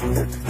Mm-hmm.